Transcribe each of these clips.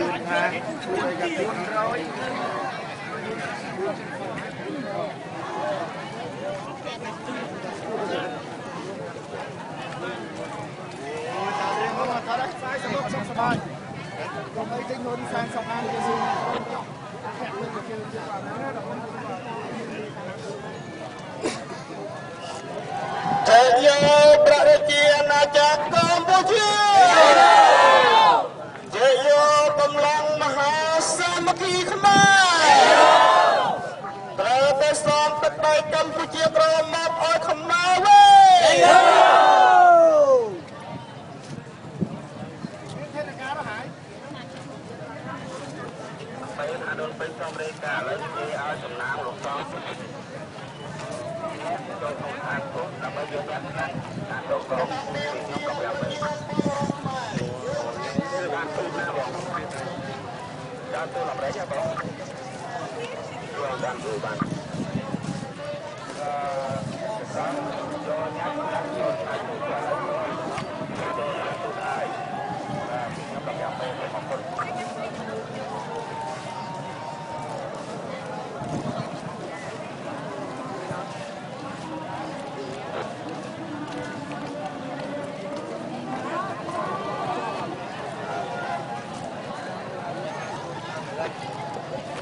យូរថាជួយកាទី100អូតារៀងមកថាខ្សែសមុខសុខសប្បាយកុំអីទិញហូនសានសំអានគេស៊ីខាក់លើគេជឿជឿបានណាដល់មិនចែ សាមគ្គីខ្មែរត្រូវតែសំទឹកដីកម្ពុជាក្រមកឲ្យខ្មែរវិញពេលអនុពេញសំរេកាឥឡូវនិយាយឲ្យសំណាងលោកសំចូលក្នុងខាងគុំដើម្បីយកដាក់ខាងខាងលោកកំខ្ញុំក៏ប្រាប់វិញគឺបានទូ ណាបងដល់ទូអាមេរិកហ៎បងជួយបានជួយបានអឺសំយកញ៉ាំដាក់យកអាចទៅបានចូលទៅដែរខ្ញុំក៏ប្រាប់ទៅអរគុណ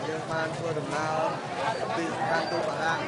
យើងបានធ្វើដំណើរពីខាងទូបារាំង